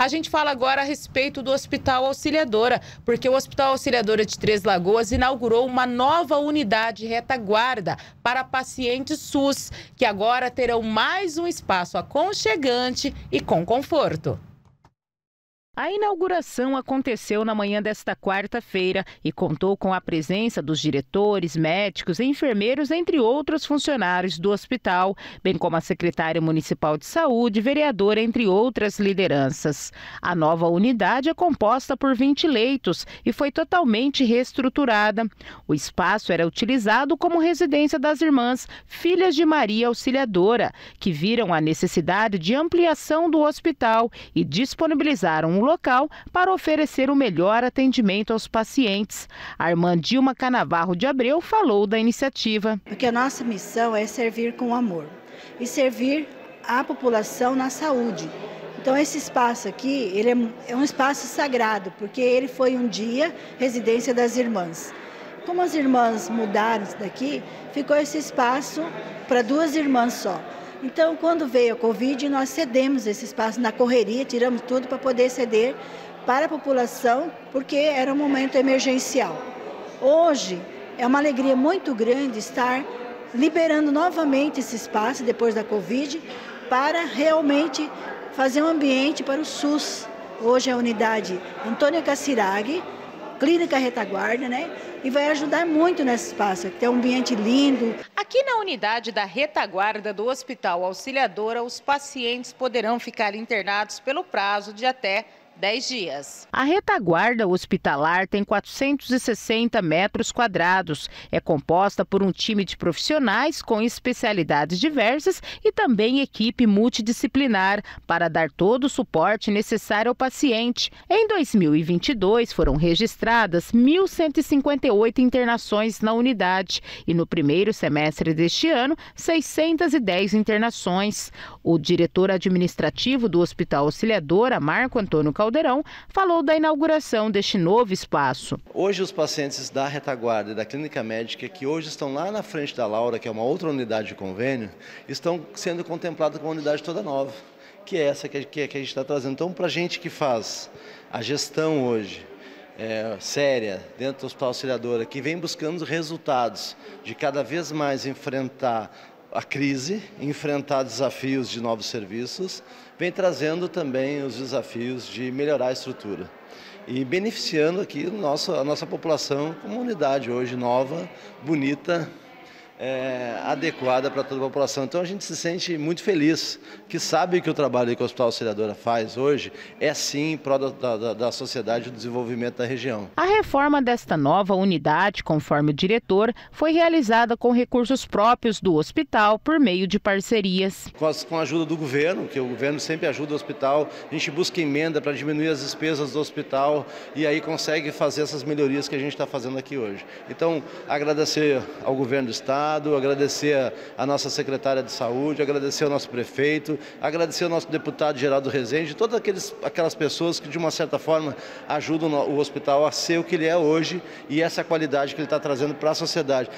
A gente fala agora a respeito do Hospital Auxiliadora, porque o Hospital Auxiliadora de Três Lagoas inaugurou uma nova unidade retaguarda para pacientes SUS, que agora terão mais um espaço aconchegante e com conforto. A inauguração aconteceu na manhã desta quarta-feira e contou com a presença dos diretores, médicos e enfermeiros, entre outros funcionários do hospital, bem como a secretária municipal de saúde, vereadora, entre outras lideranças. A nova unidade é composta por 20 leitos e foi totalmente reestruturada. O espaço era utilizado como residência das irmãs Filhas de Maria Auxiliadora, que viram a necessidade de ampliação do hospital e disponibilizaram um local para oferecer o melhor atendimento aos pacientes. A irmã Dilma Canavarro de Abreu falou da iniciativa. Porque a nossa missão é servir com amor e servir a população na saúde. Então esse espaço aqui, ele é, é um espaço sagrado, porque ele foi um dia residência das irmãs. Como as irmãs mudaram daqui, ficou esse espaço para duas irmãs só. Então, quando veio a Covid, nós cedemos esse espaço na correria, tiramos tudo para poder ceder para a população, porque era um momento emergencial. Hoje, é uma alegria muito grande estar liberando novamente esse espaço depois da Covid para realmente fazer um ambiente para o SUS. Hoje é a unidade Antônia Caciraghi, Clínica Retaguarda, né? E vai ajudar muito nesse espaço, que tem um ambiente lindo. Aqui na unidade da retaguarda do Hospital Auxiliadora, os pacientes poderão ficar internados pelo prazo de até 10 dias. A retaguarda hospitalar tem 460 metros quadrados. É composta por um time de profissionais com especialidades diversas e também equipe multidisciplinar para dar todo o suporte necessário ao paciente. Em 2022, foram registradas 1.158 internações na unidade e no primeiro semestre deste ano, 610 internações. O diretor administrativo do Hospital Auxiliadora, Marco Antônio Caldeira, Caldeirão, falou da inauguração deste novo espaço. Hoje os pacientes da retaguarda e da clínica médica, que hoje estão lá na frente da Laura, que é uma outra unidade de convênio, estão sendo contemplados com uma unidade toda nova, que é essa que, a gente está trazendo. Então, para a gente que faz a gestão hoje, é, séria dentro do Hospital Auxiliadora, que vem buscando resultados de cada vez mais enfrentar a crise, enfrentar desafios de novos serviços, vem trazendo também os desafios de melhorar a estrutura. E beneficiando aqui nosso, a nossa população como unidade hoje nova, bonita, é, adequada para toda a população. Então a gente se sente muito feliz, que sabe que o trabalho que o Hospital Auxiliadora faz hoje é sim em prol da, da, da sociedade e do desenvolvimento da região. A reforma desta nova unidade, conforme o diretor, foi realizada com recursos próprios do hospital por meio de parcerias. Com, as, com a ajuda do governo, que o governo sempre ajuda o hospital, a gente busca emenda para diminuir as despesas do hospital e aí consegue fazer essas melhorias que a gente está fazendo aqui hoje. Então, agradecer ao governo do estado, Agradecer a nossa secretária de Saúde, agradecer ao nosso prefeito, agradecer ao nosso deputado Geraldo Rezende, todas aqueles, aquelas pessoas que de uma certa forma ajudam o hospital a ser o que ele é hoje e essa qualidade que ele está trazendo para a sociedade.